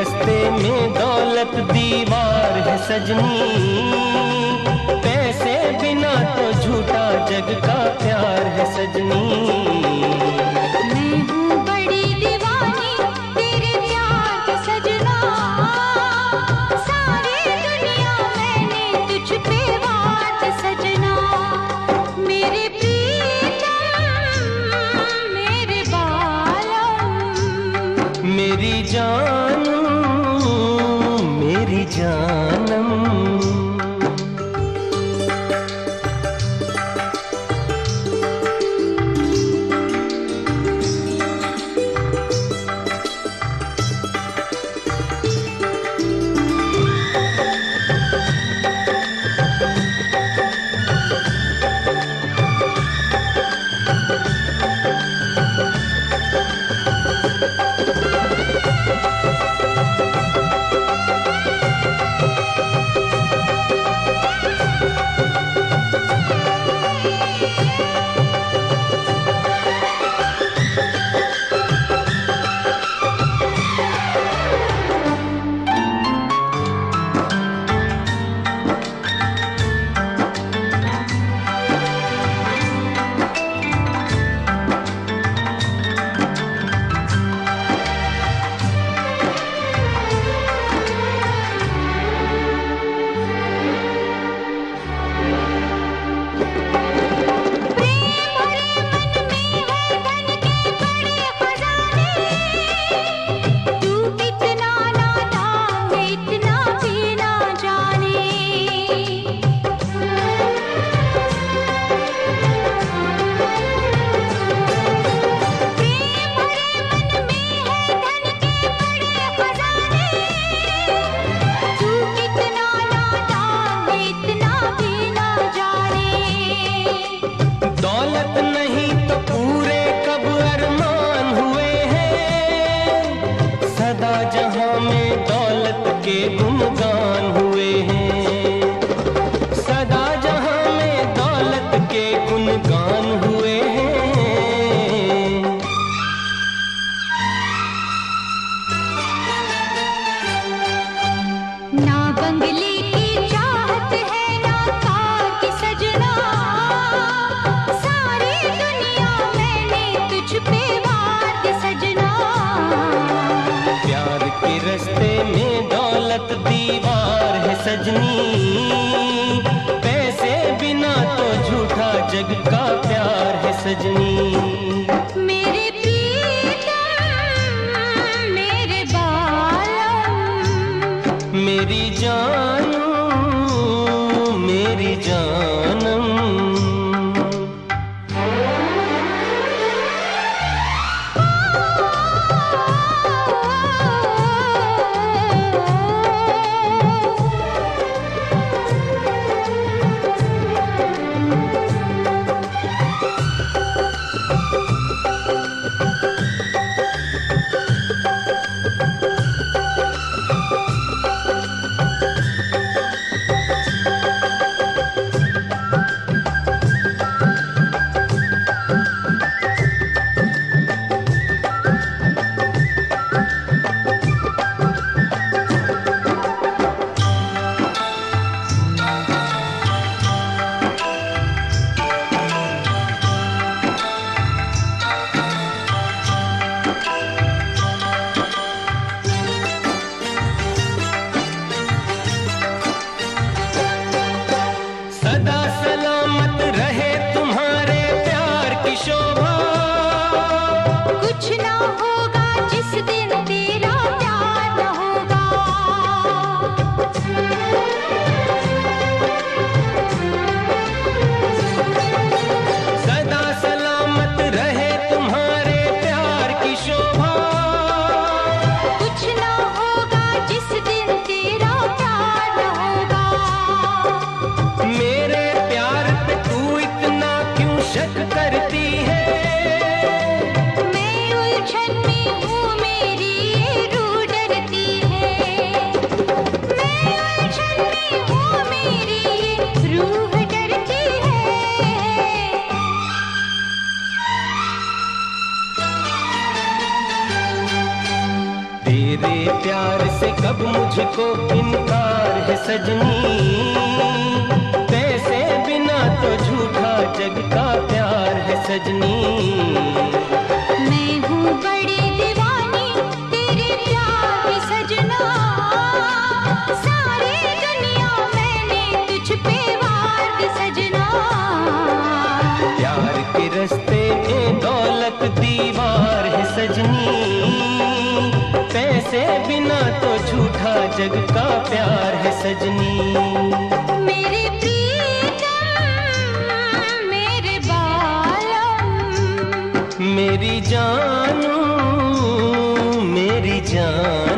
रस्ते में दौलत दीवार है सजनी। पैसे बिना तो झूठा जग का प्यार है सजनी। मैं हूँ मेरी जानू मेरी जानम है सजनी पैसे बिना तो झूठा जग का प्यार है सजनी। मैं हूँ बड़ी दीवानी तेरे प्यार की सजना। सारी दुनिया मैंने तुझ पे वार सजना। प्यार के रस्ते ए दौलत दीवार है सजनी। पैसे बिना तो झूठा जग का प्यार है सजनी। मेरे प्रीतम मेरे बालम। मेरी जानू मेरी जानम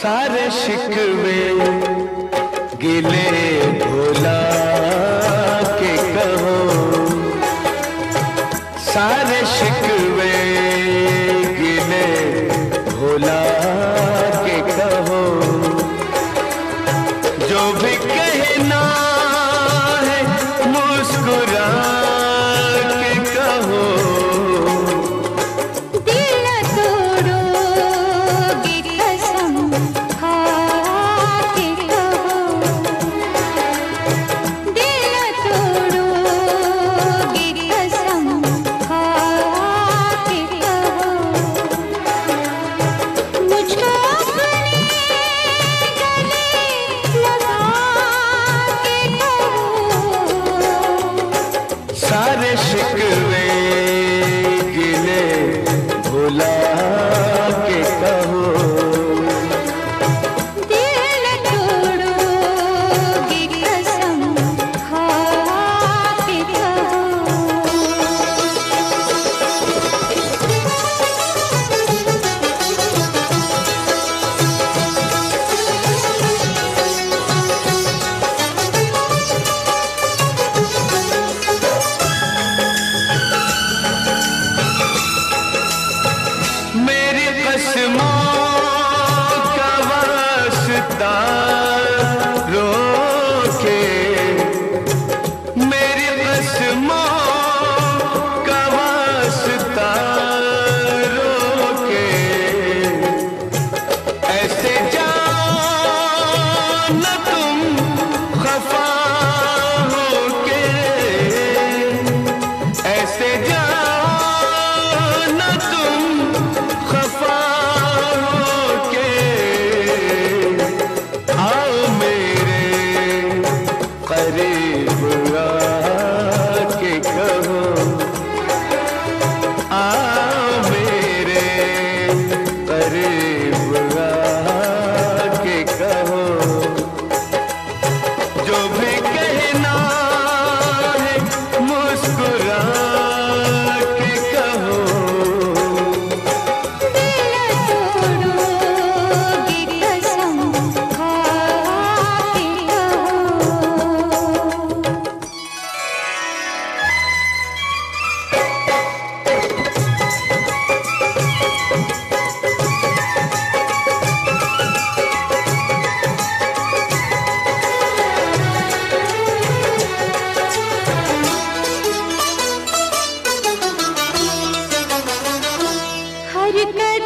सारे शिकवे गिले भोला के कहो। सारे शिकवे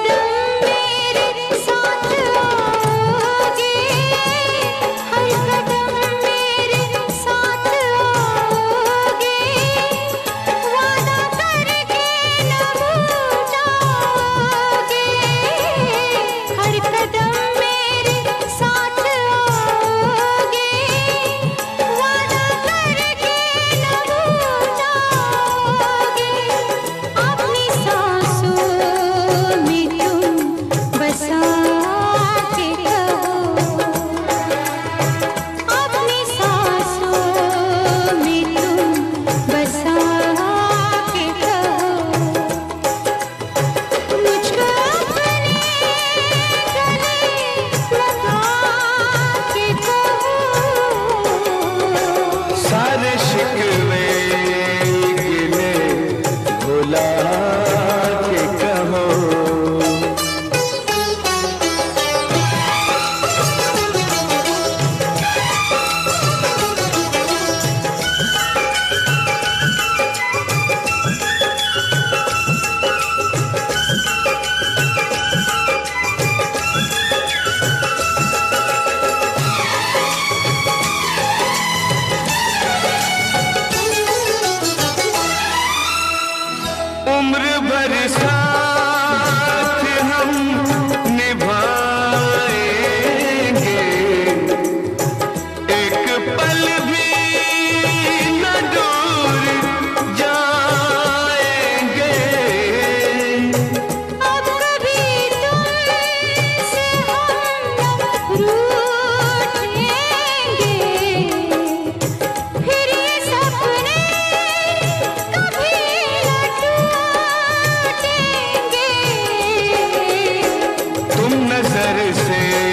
know merecer.